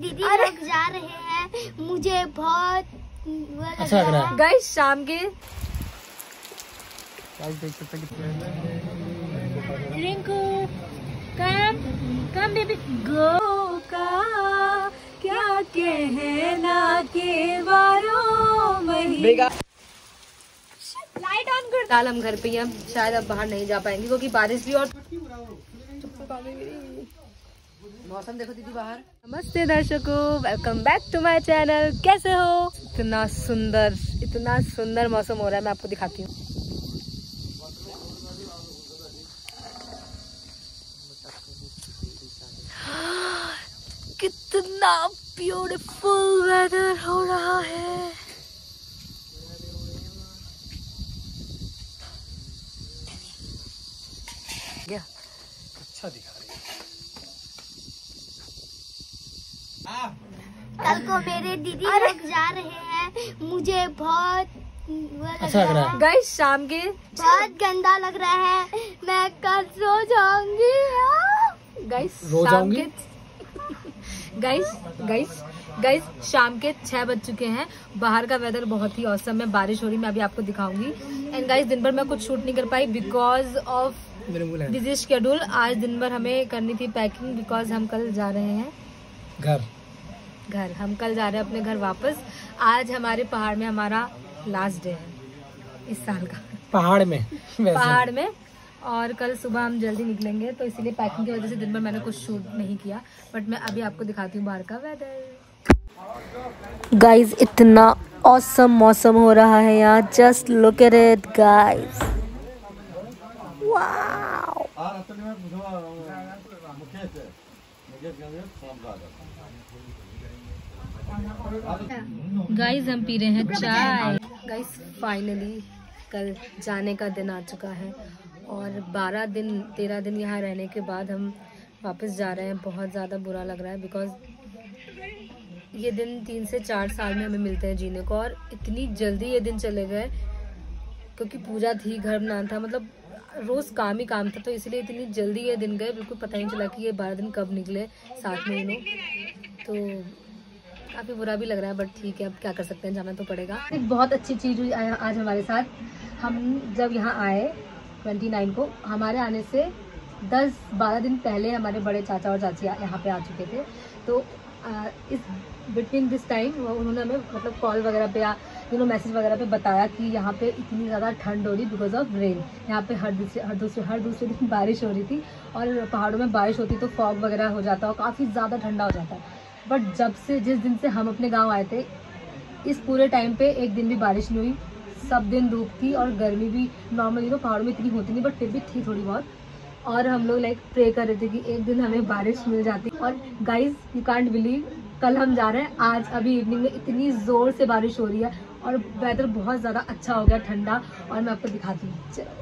दीदी लोग जा रहे हैं। मुझे बहुत अच्छा लग रहा है। गाइस शाम के रिंकू कम कम बेबी गो का क्या कहना के बारों लाइट ऑन कर हम घर पे ही हैं शायद अब बाहर नहीं जा पाएँगे क्योंकि बारिश भी और मौसम देखो दीदी बाहर। नमस्ते दर्शकों welcome back to my channel कैसे हो? इतना सुंदर इतना सुंदर मौसम हो रहा है मैं आपको दिखाती हूँ। कितना ब्यूटीफुल वेदर हो रहा है। क्या अच्छा दिखा। कल को मेरे दीदी लोग जा रहे हैं। मुझे बहुत अच्छा लग रहा है। गाइस शाम के बहुत गंदा लग रहा है। मैं कल सो जाऊँगी। गाइस रो शाम जाऊँगी? के गाइस गाइस गाइस शाम के छह बज चुके हैं। बाहर का वेदर बहुत ही औसम है। बारिश हो रही मैं अभी आपको दिखाऊँगी। एंड गाइस दिन भर मैं कुछ शूट नहीं कर पाई बिकॉज़ ऑफ़ बिज़ी शेड्यूल आज दिन भर हमें करनी थी पैकिंग बिकॉज़ हम कल जा रहे हैं। घर। घर। हम कल जा रहे हैं अपने घर वापस। आज हमारे पहाड़ में हमारा लास्ट डे है इस साल का। पहाड़ में पहाड़ में। और कल सुबह हम जल्दी निकलेंगे तो इसीलिए पैकिंग की वजह से दिन भर मैंने कुछ शूट नहीं किया। बट मैं अभी आपको दिखाती हूँ बाहर का वेदर गाइज़ इतना औसम मौसम हो रहा है यहाँ। Just look at it guys guys हम पी रहे हैं चाय। गाइस फाइनली कल जाने का दिन आ चुका है और 12 दिन 13 दिन यहाँ रहने के बाद हम वापस जा रहे हैं। बहुत ज़्यादा बुरा लग रहा है बिकॉज़ ये दिन तीन से चार साल में हमें मिलते हैं जीने को और इतनी जल्दी ये दिन चले गए क्योंकि पूजा थी, घर बनाना था मतलब रोज काम ही काम था तो इसलिए इतनी जल्दी ये दिन गए। बिल्कुल पता ही नहीं चला कि ये बारह दिन कब निकले, सात महीनों। तो काफ़ी बुरा भी लग रहा है बट ठीक है अब क्या कर सकते हैं जाना तो पड़ेगा। एक बहुत अच्छी चीज़ हुई आज हमारे साथ। हम जब यहाँ आए ट्वेंटी नाइन को हमारे आने से दस बारह दिन पहले हमारे बड़े चाचा और चाची यहाँ पे आ चुके थे। तो आ, इस बिटवीन दिस टाइम उन्होंने हमें मतलब कॉल वगैरह पे या यू नो मैसेज वगैरह पे बताया कि यहाँ पे इतनी ज़्यादा ठंड हो रही बिकॉज़ ऑफ़ रेन यहाँ पे हर दूसरे हर दूसरे हर दूसरे दिन बारिश हो रही थी और पहाड़ों में बारिश होती तो फॉग वगैरह हो जाता और काफ़ी ज़्यादा ठंडा हो जाता। है बट जब से, जिस दिन से हम अपने गाँव आए थे, इस पूरे टाइम पे एक दिन भी बारिश नहीं हुई। सब दिन धूप थी और गर्मी भी नॉर्मली तो पहाड़ों में इतनी होती नहीं बट फिर भी थी थोड़ी बहुत। और हम लोग लाइक प्रे कर रहे थे कि एक दिन हमें बारिश मिल जाती। और गाइज़ यू कांट बिलीव कल हम जा रहे हैं, आज अभी इवनिंग में इतनी ज़ोर से बारिश हो रही है और वेदर बहुत ज़्यादा अच्छा हो गया, ठंडा। और मैं आपको दिखाती हूँ।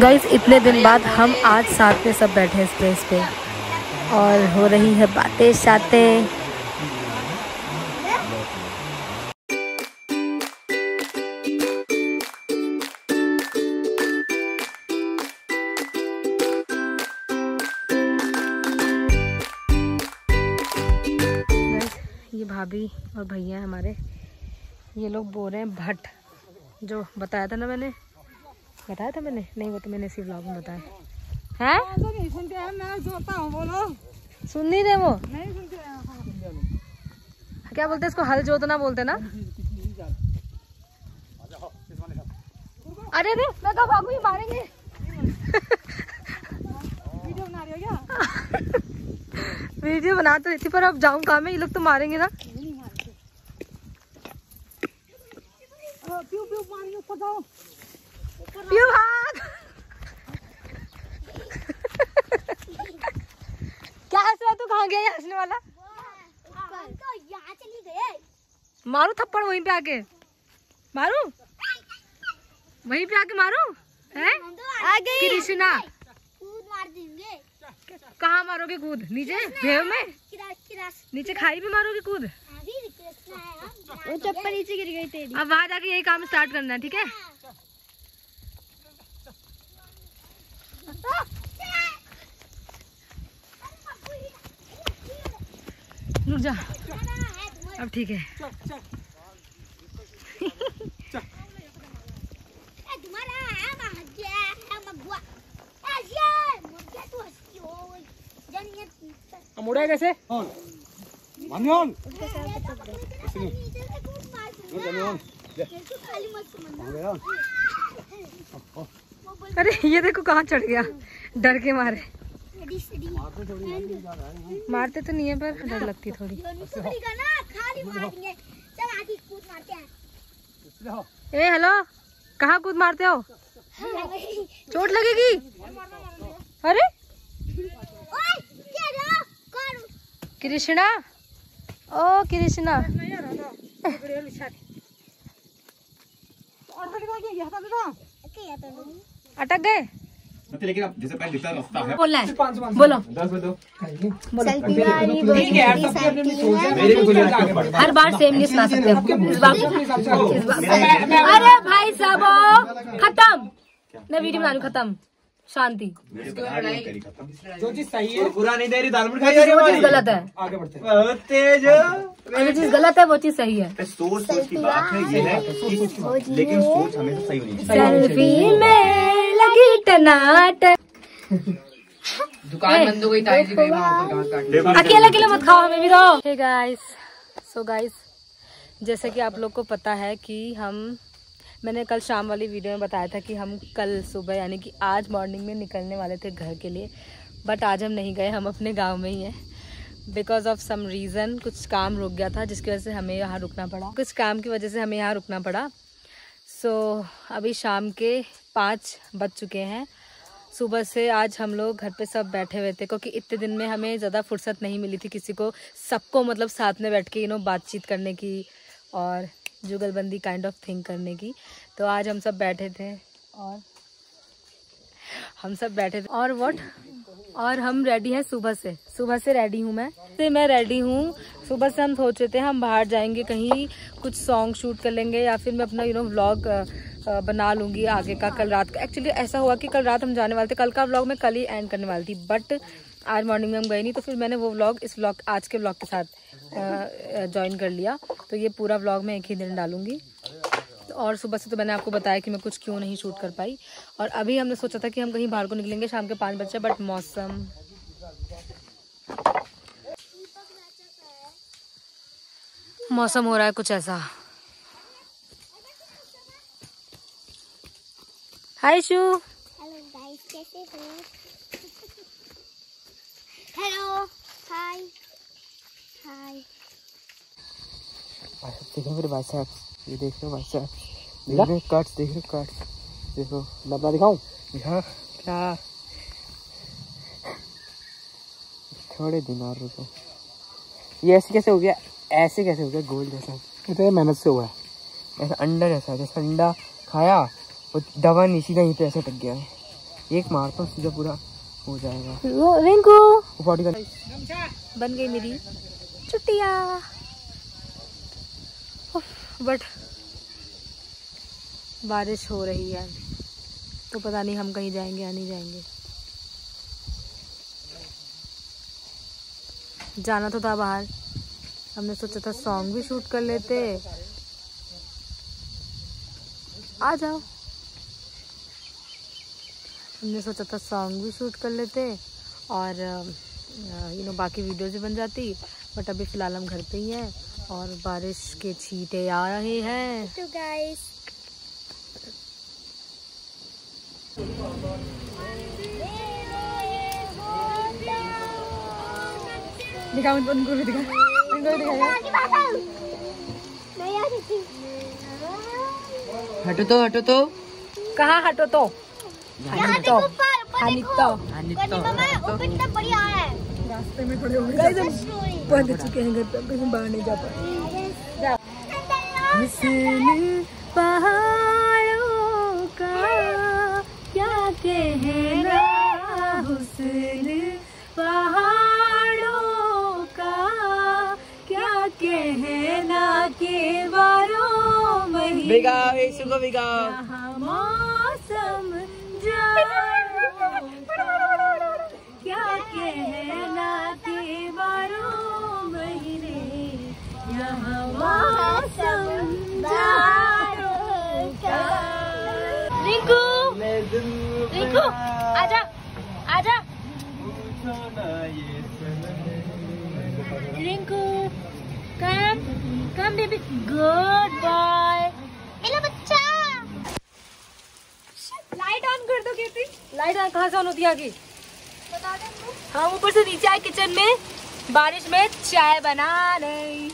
गाइज़ इतने दिन बाद हम आज साथ में सब बैठे हैं इस प्लेस पे। और हो रही है बातें शातें। ये भाभी और भैया हमारे, ये लोग बोल रहे हैं भट्ट, जो बताया था ना मैंने। बताया था मैंने। नहीं वो तो मैंने इसी ब्लॉग में बताया। हैं? नहीं सुनते हैं मैं जोता हूँ बोलो। सुन नहीं रहे वो? नहीं सुनते हैं हाँ। क्या बोलते हैं इसको? हल जोतना बोलते ना? अरे अरे। मैं कब भागू मारेंगे। वीडियो बना रही हो क्या? वीडियो बना तो रही थी पर अब जाऊँ कहाँ में? ये लोग तो मारेंगे ना नहीं मारते ओ, प्यू प्यू पानी में ऊपर जाओ प्यू भाग गया ये हंसने वाला हम तो यहाँ चली गए मारू थप्पड़ वहीं पे आके। मारू? वहीं पे आके मारू? है? कृष्णा। कूद मार देंगे। कहाँ मारोगे कूद? नीचे? भेव में? नीचे खाई भी मारोगे कूद? अभी कृष्णा हम वो चप्पल नीचे गिर गई तेरी। अब वहाँ जाके यही काम स्टार्ट करना है ठीक है? रुक जा। अब ठीक है तुम्हारा है मग्गे है मगुआ ऐसे मुर्गे तो हंसती हो उड़े कैसे? मान्योन? अरे ये देखो कहाँ चढ़ गया। डर के मारे। मारते तो नहीं है पर डर लगती थोड़ी। यूनिवर्सिटी का ना खाली मारेंगे चल आगे कूद मारते हैं ए हेलो कहाँ कूद मारते हो? चोट लगेगी? अरे? कृष्णा? ओ कृष्णा। तो अटक गए? लेकिन अब जैसे पहले दिखता रास्ता है। बोलना है। बोलो। दस बोलो हर बार सेम नहीं सुना सकते। अरे भाई साहब खत्म। मैं वीडियो बना हूँ खत्म। शांति। जो चीज़ सही है पूरा नहीं दे रही दाल मुर्ग जो चीज़ गलत है। आगे बढ़ते हैं। बहुत तेज। जो चीज़ गलत है वो चीज़ सही है। सोच सोच की बात है ये है लेकिन सोच हमेशा सही होनी सेल्फी में लगी टनाटन। दुकान बंद हो गई गई घास काट चाहिए अकेले अकेले मत खाओ हमें भी दो गाइस सो गाइस जैसे कि आप लोग को पता है कि हम मैंने कल शाम वाली वीडियो में बताया था कि हम कल सुबह यानी कि आज मॉर्निंग में निकलने वाले थे घर के लिए बट आज हम नहीं गए हम अपने गाँव में ही हैं। बिकॉज़ ऑफ़ सम रीज़न कुछ काम रुक गया था जिसकी वजह से हमें यहाँ रुकना पड़ा। कुछ काम की वजह से हमें यहाँ रुकना पड़ा। सो so, अभी शाम के पाँच बज चुके हैं। सुबह से आज हम लोग घर पे सब बैठे हुए थे क्योंकि इतने दिन में हमें ज़्यादा फुर्सत नहीं मिली थी किसी को। सबको मतलब साथ में बैठ के यू नो बातचीत करने की और जुगलबंदी काइंड ऑफ़ थिंग करने की। तो आज हम सब बैठे थे और हम सब बैठे थे। और व्हाट और हम रेडी हैं सुबह से। सुबह से रेडी हूँ मैं। से मैं रेडी हूँ। सुबह से हम सोच रहे थे हम बाहर जाएँगे, कहीं कुछ सॉन्ग शूट कर लेंगे या फिर मैं अपना यू नो व्लॉग बना लूँगी आगे का कल रात का। एक्चुअली ऐसा हुआ कि कल रात हम जाने वाले थे। कल का व्लॉग मैं कल ही एंड करने वाली थी। बट आज मॉर्निंग में हम गए नहीं तो फिर मैंने वो व्लॉग इस व्लॉग आज के व्लॉग के साथ ज्वाइन कर लिया। तो ये पूरा व्लॉग मैं एक ही दिन डालूँगी। और सुबह से तो मैंने आपको बताया कि मैं कुछ क्यों नहीं शूट कर पाई। और अभी हमने सोचा था कि हम कहीं बाहर को निकलेंगे, शाम के पाँच बजे बट मौसम। मौसम हो रहा है कुछ ऐसा। हाय शू हेलो गाइस कैसे हो? हेलो हाय हाय देखो मेरे व्हाट्सएप ये देख लो व्हाट्सएप देख रहे कट्स देख रहे कट्स देखो डब्बा दिखाऊँ? यहाँ क्या? थोड़े दिन और रुको। ये ऐसे कैसे हो गया? ऐसे कैसे हो गया? गोल जैसा। ये तो मेहनत से हुआ है। ऐसा अंडा जैसा जैसा अंडा खाया और दवा नहीं सीधा यहीं पे ऐसे टक गया। है एक मारता हूँ सीधा पूरा हो जाएगा। रिंकू! बॉडी बन गई मेरी। छुट्टिया। बट बारिश हो रही है। तो पता नहीं हम कहीं जाएँगे या नहीं जाएँगे। जाना तो था बाहर। हमने सोचा था सॉन्ग भी शूट कर लेते। आ जाओ। हमने सोचा था सॉन्ग भी शूट कर लेते और यू नो बाकी वीडियोस भी बन जाती बट अभी फ़िलहाल हम घर पे ही हैं और बारिश के छीटे आ रहे हैं। तो गाइस दिखा उनको भी दिखा उनको भी दिखा। नहीं आ रही थी। हटो तो हटो तो। कहाँ हटो तो? यहाँ हटो देखो पर हानिता कनी रास्ते में खड़े हो। गए पहुँच चुके हैं घर पे अब कहीं बाहर नहीं जा पाए पहाड़ों का क्या कहना हुस्न पहाड़ों का क्या कहना के बारों महीने बिगा यीशु बिगा मौसम का क्या कहना बारों महीने? यहाँ मौसम रिंकू रिंकू आजा आजा। Rinku come come baby good boy hello बच्चा। लाइट ऑन कर दो कीर्ति लाइट ऑन कहाँ से ऑन होती आगे? हम ऊपर से नीचे आए किचन में। बारिश में चाय बना रही।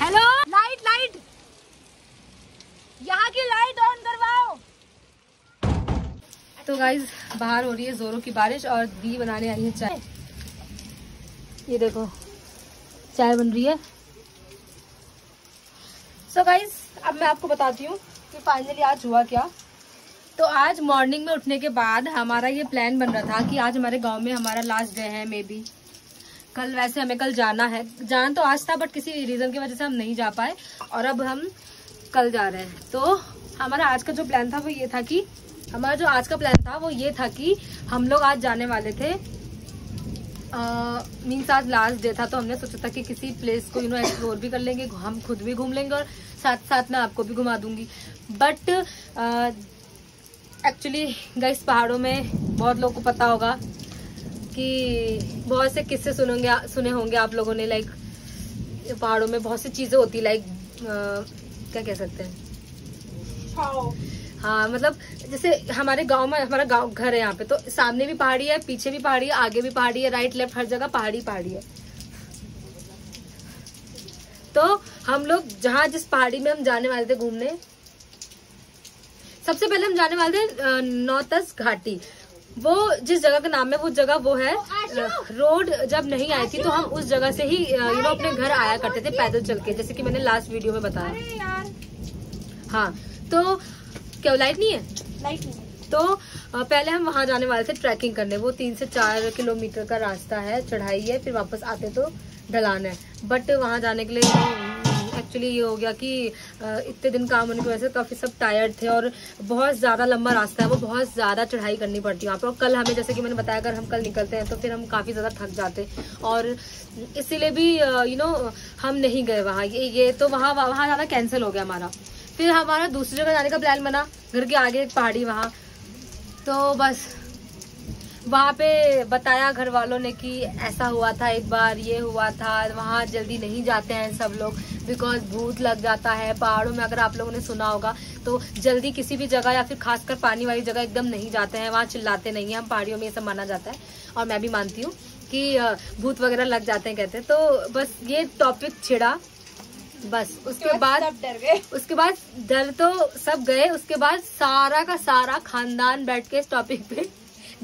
हेलो लाइट लाइट यहाँ की लाइट ऑन करवाओ तो गाइज़ बाहर हो रही है जोरों की बारिश और दी बनाने आई है चाय। ये देखो चाय बन रही है। सो so गाइज़ अब मैं आपको बताती हूँ कि फाइनली आज हुआ क्या। तो आज मॉर्निंग में उठने के बाद हमारा ये प्लान बन रहा था कि आज हमारे गाँव में हमारा लास्ट डे है मे बी कल वैसे हमें कल जाना है। जान तो आज था बट किसी रीजन की वजह से हम नहीं जा पाए और अब हम कल जा रहे हैं। तो हमारा आज का जो प्लान था, वो ये था कि हमारा जो आज का प्लान था, वो ये था कि हम लोग आज जाने वाले थे मीन्स आज लास्ट डे था। तो हमने सोचा था कि किसी प्लेस को यू नो एक्सप्लोर भी कर लेंगे, हम खुद भी घूम लेंगे और साथ साथ मैं आपको भी घुमा दूँगी। बट एक्चुअली गाइस पहाड़ों में बहुत लोगों को पता होगा कि बहुत से किस्से सुनेंगे सुने होंगे आप लोगों ने लाइक पहाड़ों में बहुत सी चीज़ें होती लाइक क्या कह सकते हैं? हाँ मतलब जैसे हमारे गाँव में हमारा गाँव घर है यहाँ पे तो सामने भी पहाड़ी है पीछे भी पहाड़ी है आगे भी पहाड़ी है राइट लेफ़्ट हर जगह पहाड़ी पहाड़ी है। तो हम लोग जहाँ जिस पहाड़ी में हम जाने वाले थे घूमने सबसे पहले हम जाने वाले नौतस घाटी। वो जिस जगह का नाम है वो जगह वो है रोड जब नहीं आई थी तो हम उस जगह से ही यू नो अपने घर आया करते थे पैदल चल के जैसे कि मैंने लास्ट वीडियो में बताया। हाँ तो क्या लाइट नहीं है? लाइट नहीं तो पहले हम वहाँ जाने वाले थे ट्रैकिंग करने। वो तीन से चार किलोमीटर का रास्ता है चढ़ाई है फिर वापस आते तो ढलान है। बट वहाँ जाने के लिए एक्चुअली ये हो गया कि इतने दिन काम होने की वजह से काफ़ी सब टायर्ड थे और बहुत ज़्यादा लंबा रास्ता है वो, बहुत ज़्यादा चढ़ाई करनी पड़ती है वहाँ पर और कल हमें, जैसे कि मैंने बताया, अगर हम कल निकलते हैं तो फिर हम काफ़ी ज़्यादा थक जाते और इसीलिए भी यू नो हम नहीं गए वहाँ। ये ये तो वहाँ वहाँ जाना कैंसिल हो गया हमारा। फिर हमारा दूसरी जगह जाने का प्लान बना। घर के आगे एक पहाड़ी वहाँ। तो बस। वहाँ पे बताया घर वालों ने कि ऐसा हुआ था एक बार ये हुआ था वहाँ जल्दी नहीं जाते हैं सब लोग बिकॉज़ भूत लग जाता है पहाड़ों में अगर आप लोगों ने सुना होगा तो जल्दी किसी भी जगह या फिर खासकर पानी वाली जगह एकदम नहीं जाते हैं वहाँ चिल्लाते नहीं हैं हम पहाड़ियों में ये सब माना जाता है। और मैं भी मानती हूँ कि भूत वगैरह लग जाते हैं कहते हैं। तो बस ये टॉपिक छिड़ा बस। उसके बाद डर गए। उसके बाद डर तो सब गए उसके बाद सारा का सारा खानदान बैठ के इस टॉपिक पे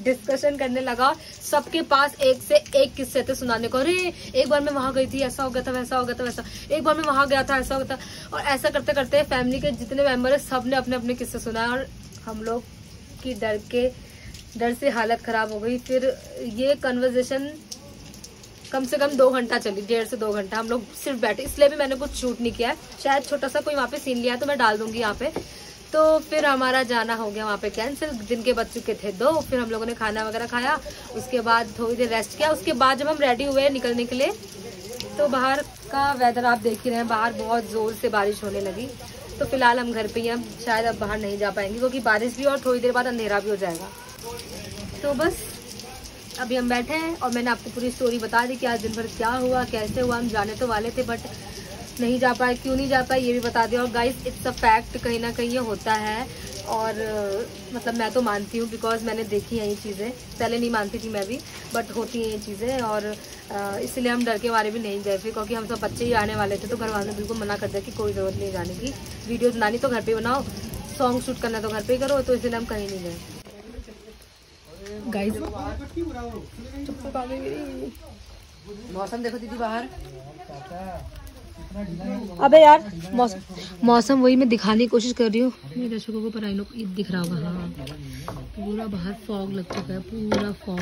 डिस्कशन करने लगा। सबके पास एक से एक किस्से थे सुनाने को। अरे, एक बार मैं वहाँ गई थी, ऐसा हो गया था, वैसा हो गया था, वैसा। एक बार मैं वहाँ गया था, ऐसा हो गया था। और ऐसा करते करते फैमिली के जितने मेंबर है सबने अपने अपने किस्से सुनाए और हम लोग की डर के, डर से हालत खराब हो गई। फिर ये कन्वर्जेशन कम से कम दो घंटा चली, डेढ़ से दो घंटा। हम लोग सिर्फ़ बैठे, इसलिए भी मैंने कुछ शूट नहीं किया। है शायद छोटा सा कोई वहाँ पे सीन लिया तो मैं डाल दूँगी यहाँ पे। तो फिर हमारा जाना हो गया वहाँ पे कैंसिल दिन के बज चुके थे दो, फिर हम लोगों ने खाना वगैरह खाया। उसके बाद थोड़ी देर रेस्ट किया। उसके बाद जब हम रेडी हुए निकलने के लिए तो बाहर का वेदर आप देख ही रहे हैं, बाहर बहुत ज़ोर से बारिश होने लगी। तो फ़िलहाल हम घर पे ही हैं। शायद अब बाहर नहीं जा पाएँगे, क्योंकि बारिश भी और थोड़ी देर बाद अंधेरा भी हो जाएगा। तो बस, अभी हम बैठे हैं और मैंने आपको पूरी स्टोरी बता दी कि आज दिन भर क्या हुआ, कैसे हुआ, हम जाने तो वाले थे बट नहीं जा पाए क्यों नहीं जा पाए ये भी बता दिया। और गाइस इट्स अ फैक्ट कहीं ना कहीं ये होता है। और मतलब मैं तो मानती हूँ बिकॉज़ मैंने देखी है ये चीज़ें। पहले नहीं मानती थी मैं भी बट होती हैं ये चीज़ें। और इसलिए हम डर के बारे में नहीं गए फिर क्योंकि हम सब बच्चे ही आने वाले थे तो घर वालों ने बिल्कुल मना कर दिया कि कोई ज़रूरत नहीं जाने की। वीडियो बनानी तो घर पर बनाओ सॉन्ग शूट करना तो घर पर ही करो तो इसलिए हम कहीं नहीं गए। गाइस मौसम देखो दीदी बाहर। अबे यार मौसम वही मैं दिखाने की कोशिश कर रही हूँ। मेरे दर्शकों को पर आई लोग दिख रहा होगा। हाँ। पूरा बाहर फॉग लग चुका है, पूरा फॉग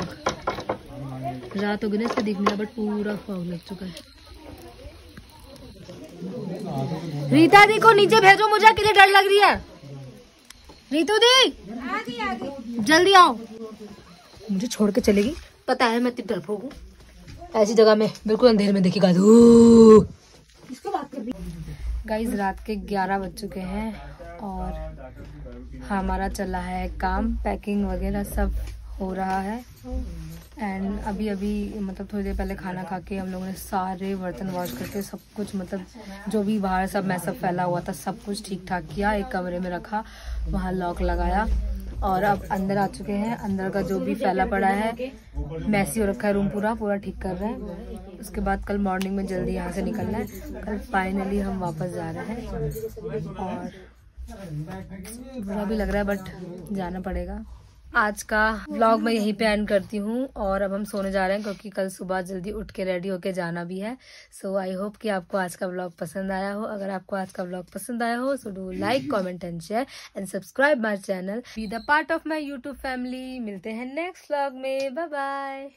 रात हो गई ना इससे दिख नहीं बट पूरा फॉग लग चुका है। रीता दी को नीचे भेजो, मुझे कितनी डर लग रही है। रीतू दी? जल्दी आओ। मुझे छोड़ के चलेगी। पता है मैं इतनी डरपोक हूँ। ऐसी जगह में बिल्कुल अंधेरे में देखिएगा गाइज़ रात के 11 बज चुके हैं और हमारा चला है काम पैकिंग वगैरह सब हो रहा है। एंड अभी अभी मतलब थोड़ी देर पहले खाना खा के हम लोगों ने सारे बर्तन वॉश करके सब कुछ मतलब जो भी बाहर सब मैसअप फैला हुआ था, सब कुछ ठीक ठाक किया, एक कमरे में रखा, वहाँ लॉक लगाया। और अब अंदर आ चुके हैं। अंदर का जो भी फैला पड़ा है मैसी हो रखा है रूम पूरा पूरा ठीक कर रहे हैं। उसके बाद कल मॉर्निंग में जल्दी यहाँ से निकलना है। कल फाइनली हम वापस जा रहे हैं। और बुरा भी लग रहा है बट जाना पड़ेगा। आज का व्लॉग मैं यहीं पे एंड करती हूँ और अब हम सोने जा रहे हैं क्योंकि कल सुबह जल्दी उठ के रेडी होके जाना भी है। सो आई होप कि आपको आज का व्लॉग पसंद आया हो। अगर आपको आज का व्लॉग पसंद आया हो so do like comment and share and subscribe my channel be the part of my YouTube family मिलते हैं नेक्स्ट व्लॉग में। Bye bye